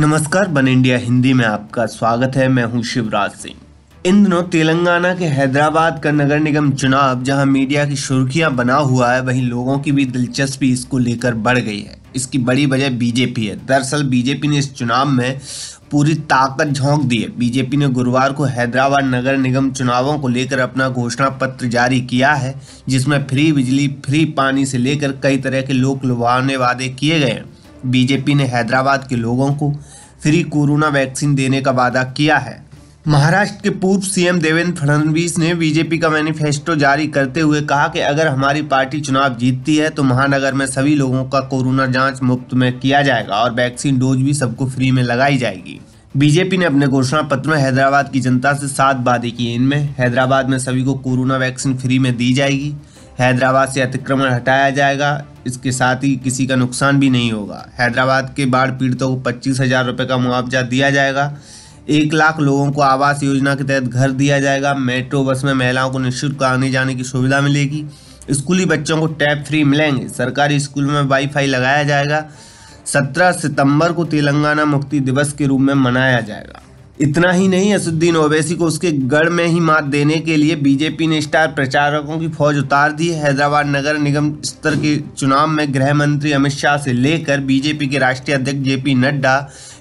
नमस्कार, बन इंडिया हिंदी में आपका स्वागत है। मैं हूँ शिवराज सिंह। इन दिनों तेलंगाना के हैदराबाद का नगर निगम चुनाव, जहाँ मीडिया की सुर्खियाँ बना हुआ है, वहीं लोगों की भी दिलचस्पी इसको लेकर बढ़ गई है। इसकी बड़ी वजह बीजेपी है। दरअसल बीजेपी ने इस चुनाव में पूरी ताकत झोंक दी है। बीजेपी ने गुरुवार को हैदराबाद नगर निगम चुनावों को लेकर अपना घोषणा पत्र जारी किया है, जिसमें फ्री बिजली, फ्री पानी से लेकर कई तरह के लोक लुभावने वादे किए गए हैं। बीजेपी ने हैदराबाद के लोगों को फ्री कोरोना वैक्सीन देने का वादा किया है। महाराष्ट्र के पूर्व सीएम देवेंद्र फडणवीस ने बीजेपी का मैनिफेस्टो जारी करते हुए कहा कि अगर हमारी पार्टी चुनाव जीतती है तो महानगर में सभी लोगों का कोरोना जाँच मुफ़्त में किया जाएगा और वैक्सीन डोज भी सबको फ्री में लगाई जाएगी। बीजेपी ने अपने घोषणा पत्र में हैदराबाद की जनता से सात वादे किए। इनमें हैदराबाद में सभी को कोरोना वैक्सीन फ्री में दी जाएगी, हैदराबाद से अतिक्रमण हटाया जाएगा इसके साथ ही किसी का नुकसान भी नहीं होगा। हैदराबाद के बाढ़ पीड़ितों को पच्चीस हज़ार रुपये का मुआवजा दिया जाएगा। एक लाख लोगों को आवास योजना के तहत घर दिया जाएगा। मेट्रो, बस में महिलाओं को निःशुल्क आने जाने की सुविधा मिलेगी। स्कूली बच्चों को टैब फ्री मिलेंगे। सरकारी स्कूल में वाईफाई लगाया जाएगा। सत्रह सितंबर को तेलंगाना मुक्ति दिवस के रूप में मनाया जाएगा। इतना ही नहीं, असुद्दीन ओवैसी को उसके गढ़ में ही मात देने के लिए बीजेपी ने स्टार प्रचारकों की फौज उतार दी हैदराबाद नगर निगम स्तर के चुनाव में गृह मंत्री अमित शाह से लेकर बीजेपी के राष्ट्रीय अध्यक्ष JP Nadda,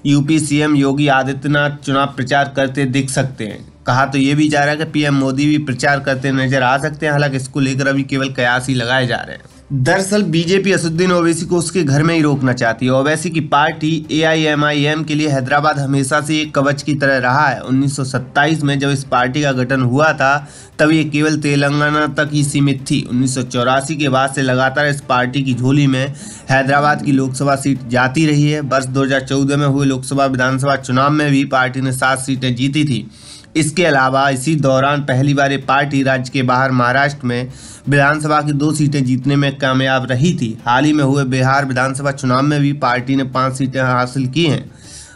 UP CM Yogi Adityanath चुनाव प्रचार करते दिख सकते हैं। कहा तो ये भी जा रहा है कि पीएम मोदी भी प्रचार करते नज़र आ सकते हैं, हालाँकि इसको लेकर अभी केवल कयास ही लगाए जा रहे हैं। दरअसल बीजेपी असुद्दीन ओवैसी को उसके घर में ही रोकना चाहती है। ओवैसी की पार्टी एआईएमआईएम के लिए हैदराबाद हमेशा से एक कवच की तरह रहा है। 1927 में जब इस पार्टी का गठन हुआ था, तब ये केवल तेलंगाना तक ही सीमित थी। उन्नीस सौ चौरासी के बाद से लगातार इस पार्टी की झोली में हैदराबाद की लोकसभा सीट जाती रही है। वर्ष दो हज़ार चौदह में हुए लोकसभा विधानसभा चुनाव में भी पार्टी ने सात सीटें जीती थी। इसके अलावा इसी दौरान पहली बार ये पार्टी राज्य के बाहर महाराष्ट्र में विधानसभा की दो सीटें जीतने में कामयाब रही थी। हाल ही में हुए बिहार विधानसभा चुनाव में भी पार्टी ने पाँच सीटें हासिल की हैं।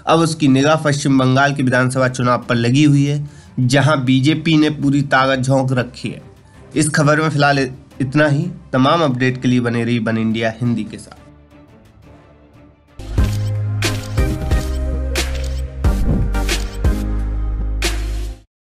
अब उसकी निगाह पश्चिम बंगाल के विधानसभा चुनाव पर लगी हुई है, जहाँ बीजेपी ने पूरी ताकत झोंक रखी है। इस खबर में फ़िलहाल इतना ही। तमाम अपडेट के लिए बने रही बन इंडिया हिंदी के साथ।